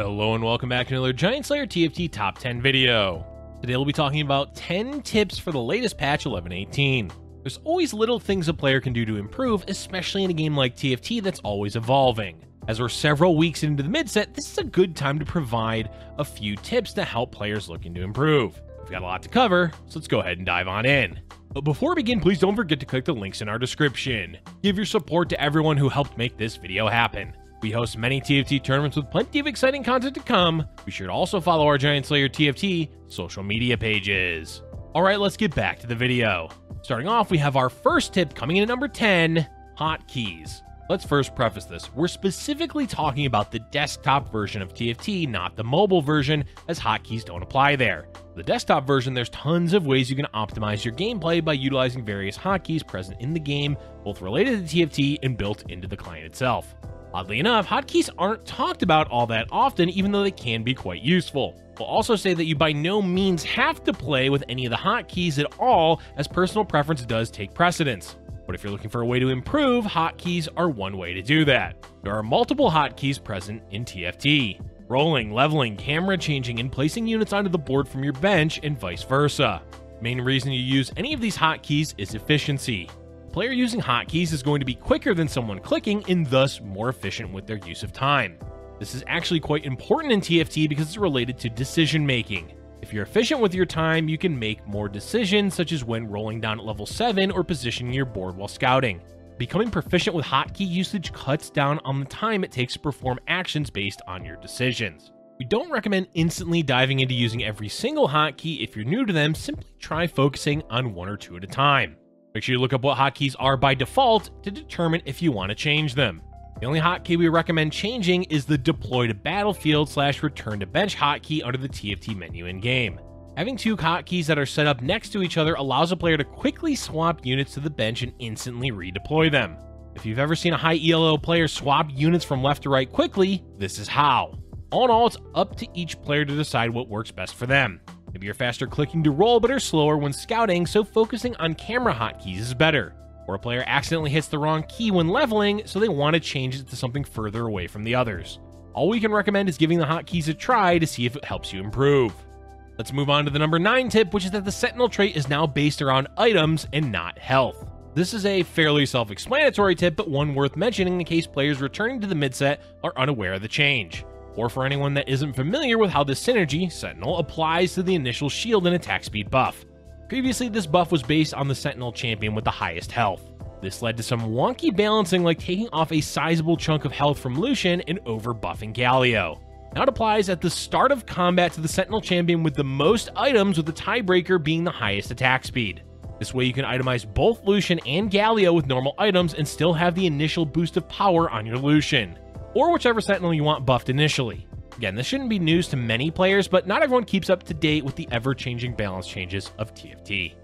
Hello and welcome back to another Giant Slayer TFT Top 10 video. Today we'll be talking about 10 tips for the latest patch 11.18. There's always little things a player can do to improve, especially in a game like TFT that's always evolving. As we're several weeks into the mid-set, this is a good time to provide a few tips to help players looking to improve. We've got a lot to cover, so let's go ahead and dive on in. But before we begin, please don't forget to click the links in our description. Give your support to everyone who helped make this video happen. We host many TFT tournaments with plenty of exciting content to come. Be sure to also follow our Giant Slayer TFT social media pages. Alright, let's get back to the video. Starting off, we have our first tip coming in at number 10 hotkeys. Let's first preface this. We're specifically talking about the desktop version of TFT, not the mobile version, as hotkeys don't apply there. The desktop version, there's tons of ways you can optimize your gameplay by utilizing various hotkeys present in the game, both related to TFT and built into the client itself. Oddly enough, hotkeys aren't talked about all that often, even though they can be quite useful. We'll also say that you by no means have to play with any of the hotkeys at all, as personal preference does take precedence. But if you're looking for a way to improve, hotkeys are one way to do that. There are multiple hotkeys present in TFT. Rolling, leveling, camera changing, and placing units onto the board from your bench, and vice versa. Main reason you use any of these hotkeys is efficiency player using hotkeys is going to be quicker than someone clicking and thus more efficient with their use of time. This is actually quite important in TFT because it's related to decision making. If you're efficient with your time, you can make more decisions, such as when rolling down at level 7 or positioning your board while scouting. Becoming proficient with hotkey usage cuts down on the time it takes to perform actions based on your decisions. We don't recommend instantly diving into using every single hotkey if you're new to them, simply try focusing on one or two at a time. Make sure you look up what hotkeys are by default to determine if you want to change them. The only hotkey we recommend changing is the deploy to battlefield slash return to bench hotkey under the TFT menu in game. Having two hotkeys that are set up next to each other allows a player to quickly swap units to the bench and instantly redeploy them. If you've ever seen a high ELO player swap units from left to right quickly, this is how. All in all, it's up to each player to decide what works best for them. Maybe you're faster clicking to roll but are slower when scouting, so focusing on camera hotkeys is better. Or a player accidentally hits the wrong key when leveling, so they want to change it to something further away from the others. All we can recommend is giving the hotkeys a try to see if it helps you improve. Let's move on to the number 9 tip, which is that the Sentinel trait is now based around items and not health. This is a fairly self explanatory tip, but one worth mentioning in case players returning to the midset are unaware of the change or for anyone that isn't familiar with how the synergy, Sentinel, applies to the initial shield and attack speed buff. Previously, this buff was based on the Sentinel champion with the highest health. This led to some wonky balancing like taking off a sizable chunk of health from Lucian and over buffing Galio. Now it applies at the start of combat to the Sentinel champion with the most items with the tiebreaker being the highest attack speed. This way you can itemize both Lucian and Galio with normal items and still have the initial boost of power on your Lucian or whichever Sentinel you want buffed initially. Again, this shouldn't be news to many players, but not everyone keeps up to date with the ever-changing balance changes of TFT.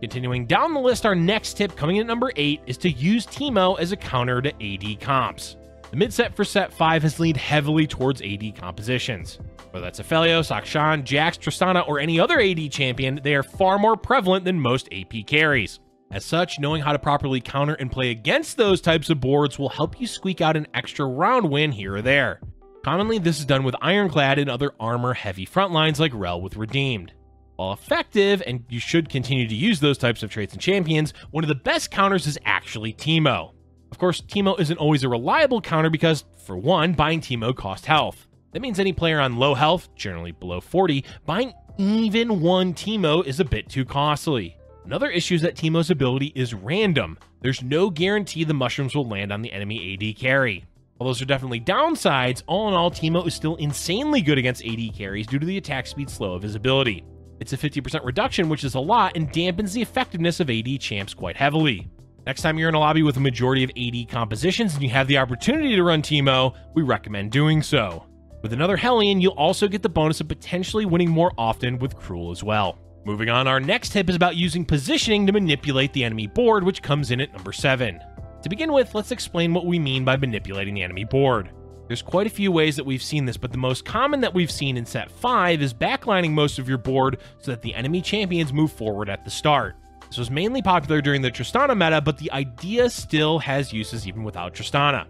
Continuing down the list, our next tip coming in at number 8 is to use Teemo as a counter to AD comps. The mid set for set 5 has leaned heavily towards AD compositions. Whether that's Aphelios, Akshan, Jax, Tristana, or any other AD champion, they are far more prevalent than most AP carries. As such, knowing how to properly counter and play against those types of boards will help you squeak out an extra round win here or there. Commonly, this is done with Ironclad and other armor-heavy frontlines like Rell with Redeemed. While effective, and you should continue to use those types of traits and champions, one of the best counters is actually Teemo. Of course, Teemo isn't always a reliable counter because, for one, buying Teemo costs health. That means any player on low health, generally below 40, buying even one Teemo is a bit too costly. Another issue is that Teemo's ability is random. There's no guarantee the mushrooms will land on the enemy AD carry. While those are definitely downsides, all in all, Teemo is still insanely good against AD carries due to the attack speed slow of his ability. It's a 50% reduction, which is a lot, and dampens the effectiveness of AD champs quite heavily. Next time you're in a lobby with a majority of AD compositions and you have the opportunity to run Teemo, we recommend doing so. With another Hellion, you'll also get the bonus of potentially winning more often with Cruel as well. Moving on, our next tip is about using positioning to manipulate the enemy board, which comes in at number 7. To begin with, let's explain what we mean by manipulating the enemy board. There's quite a few ways that we've seen this, but the most common that we've seen in set 5 is backlining most of your board so that the enemy champions move forward at the start. This was mainly popular during the Tristana meta, but the idea still has uses even without Tristana.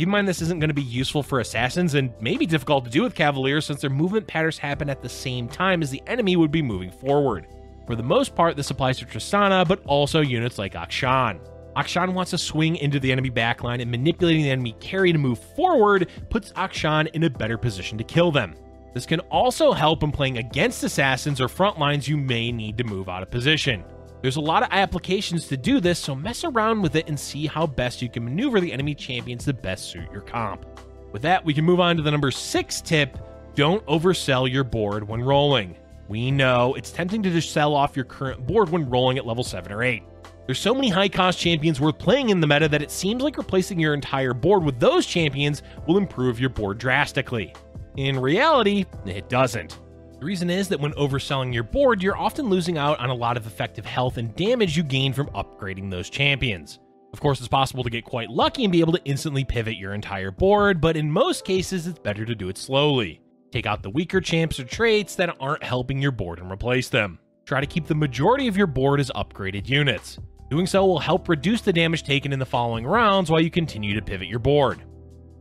Keep in mind this isn't going to be useful for assassins and maybe difficult to do with cavaliers since their movement patterns happen at the same time as the enemy would be moving forward. For the most part, this applies to Tristana, but also units like Akshan. Akshan wants to swing into the enemy backline and manipulating the enemy carry to move forward puts Akshan in a better position to kill them. This can also help when playing against assassins or front lines you may need to move out of position. There's a lot of applications to do this, so mess around with it and see how best you can maneuver the enemy champions to best suit your comp. With that, we can move on to the number 6 tip, don't oversell your board when rolling. We know it's tempting to just sell off your current board when rolling at level 7 or 8. There's so many high cost champions worth playing in the meta that it seems like replacing your entire board with those champions will improve your board drastically. In reality, it doesn't. The reason is that when overselling your board, you're often losing out on a lot of effective health and damage you gain from upgrading those champions. Of course, it's possible to get quite lucky and be able to instantly pivot your entire board, but in most cases, it's better to do it slowly. Take out the weaker champs or traits that aren't helping your board and replace them. Try to keep the majority of your board as upgraded units. Doing so will help reduce the damage taken in the following rounds while you continue to pivot your board.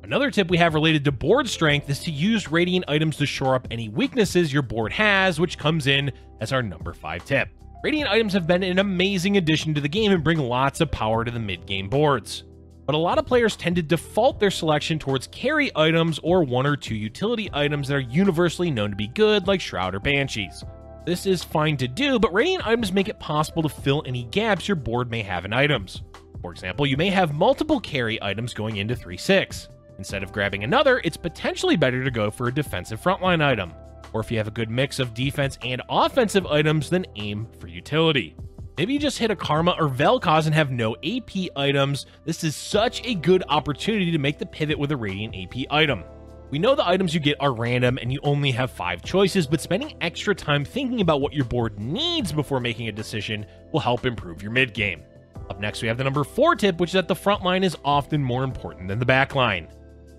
Another tip we have related to board strength is to use radiant items to shore up any weaknesses your board has, which comes in as our number 5 tip. Radiant items have been an amazing addition to the game and bring lots of power to the mid-game boards. But a lot of players tend to default their selection towards carry items or one or two utility items that are universally known to be good, like Shroud or Banshees. This is fine to do, but Radiant items make it possible to fill any gaps your board may have in items. For example, you may have multiple carry items going into 3-6. Instead of grabbing another, it's potentially better to go for a defensive frontline item. Or if you have a good mix of defense and offensive items, then aim for utility. Maybe you just hit a Karma or Vel'Koz and have no AP items. This is such a good opportunity to make the pivot with a Radiant AP item. We know the items you get are random and you only have 5 choices, but spending extra time thinking about what your board needs before making a decision will help improve your mid game. Up next, we have the number 4 tip, which is that the front line is often more important than the back line.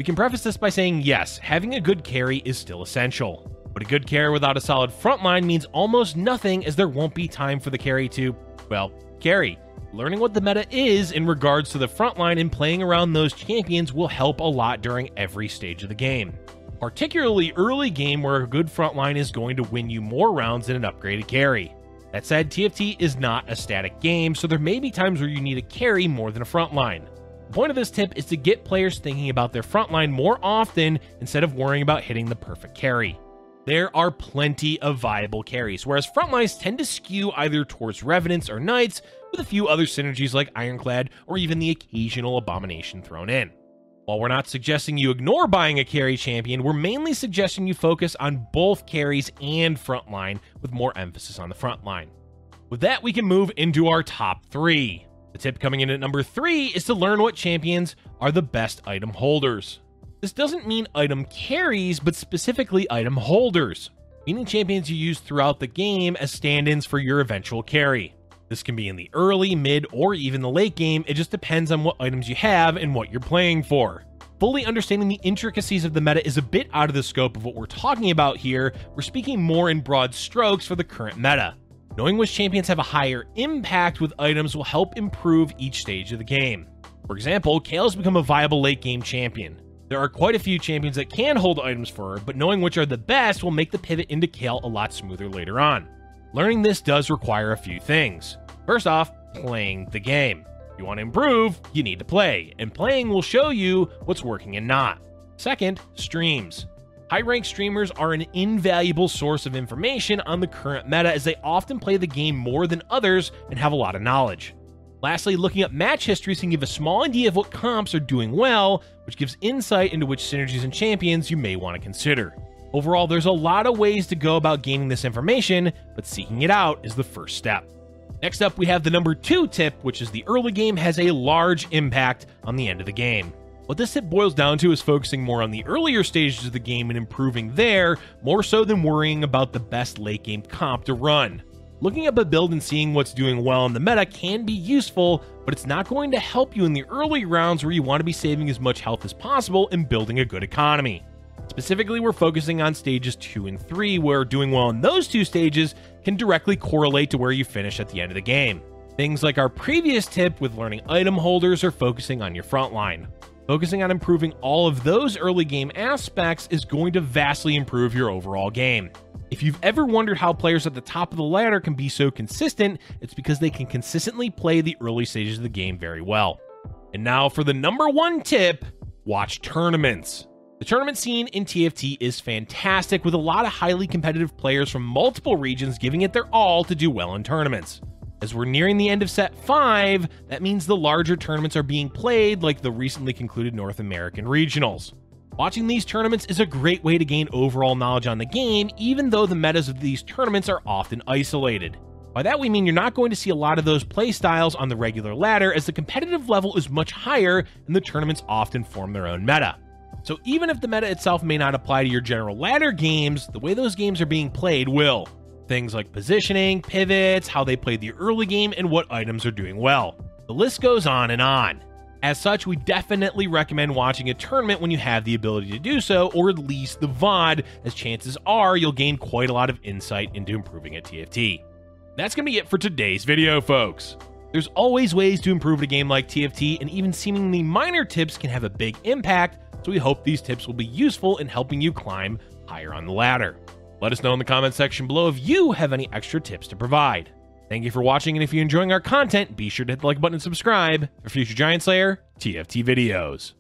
We can preface this by saying yes, having a good carry is still essential. But a good carry without a solid front line means almost nothing as there won't be time for the carry to, well, carry. Learning what the meta is in regards to the front line and playing around those champions will help a lot during every stage of the game. Particularly early game where a good front line is going to win you more rounds than an upgraded carry. That said, TFT is not a static game, so there may be times where you need a carry more than a front line. The point of this tip is to get players thinking about their front line more often instead of worrying about hitting the perfect carry. There are plenty of viable carries, whereas front lines tend to skew either towards Revenants or Knights, with a few other synergies like Ironclad or even the occasional Abomination thrown in. While we're not suggesting you ignore buying a carry champion, we're mainly suggesting you focus on both carries and frontline, with more emphasis on the front line. With that, we can move into our top three. The tip coming in at number 3 is to learn what champions are the best item holders. This doesn't mean item carries, but specifically item holders, meaning champions you use throughout the game as stand-ins for your eventual carry. This can be in the early, mid, or even the late game, it just depends on what items you have and what you're playing for. Fully understanding the intricacies of the meta is a bit out of the scope of what we're talking about here, we're speaking more in broad strokes for the current meta. Knowing which champions have a higher impact with items will help improve each stage of the game. For example, Kayle has become a viable late game champion. There are quite a few champions that can hold items for her, but knowing which are the best will make the pivot into Kayle a lot smoother later on. Learning this does require a few things. First off, playing the game. If you want to improve, you need to play, and playing will show you what's working and not. Second, streams. High rank streamers are an invaluable source of information on the current meta as they often play the game more than others and have a lot of knowledge. Lastly, looking up match histories can give a small idea of what comps are doing well, which gives insight into which synergies and champions you may want to consider. Overall, there's a lot of ways to go about gaining this information, but seeking it out is the first step. Next up, we have the number two tip, which is the early game has a large impact on the end of the game. What this tip boils down to is focusing more on the earlier stages of the game and improving there, more so than worrying about the best late game comp to run. Looking up a build and seeing what's doing well in the meta can be useful, but it's not going to help you in the early rounds where you want to be saving as much health as possible and building a good economy. Specifically, we're focusing on stages 2 and 3, where doing well in those two stages can directly correlate to where you finish at the end of the game. Things like our previous tip with learning item holders or focusing on your front line. Focusing on improving all of those early game aspects is going to vastly improve your overall game. If you've ever wondered how players at the top of the ladder can be so consistent, it's because they can consistently play the early stages of the game very well. And now for the number one tip watch tournaments. The tournament scene in TFT is fantastic, with a lot of highly competitive players from multiple regions giving it their all to do well in tournaments. As we're nearing the end of set 5, that means the larger tournaments are being played, like the recently concluded North American Regionals. Watching these tournaments is a great way to gain overall knowledge on the game, even though the metas of these tournaments are often isolated. By that we mean you're not going to see a lot of those playstyles on the regular ladder, as the competitive level is much higher and the tournaments often form their own meta. So even if the meta itself may not apply to your general ladder games, the way those games are being played will. Things like positioning, pivots, how they play the early game, and what items are doing well. The list goes on and on. As such, we definitely recommend watching a tournament when you have the ability to do so, or at least the VOD, as chances are you'll gain quite a lot of insight into improving at TFT. That's going to be it for today's video, folks. There's always ways to improve a game like TFT, and even seemingly minor tips can have a big impact, so we hope these tips will be useful in helping you climb higher on the ladder. Let us know in the comment section below if you have any extra tips to provide. Thank you for watching, and if you're enjoying our content, be sure to hit the like button and subscribe for future Giant Slayer TFT videos.